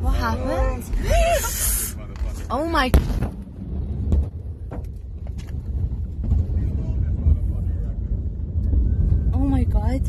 What happened? oh my. Oh my god.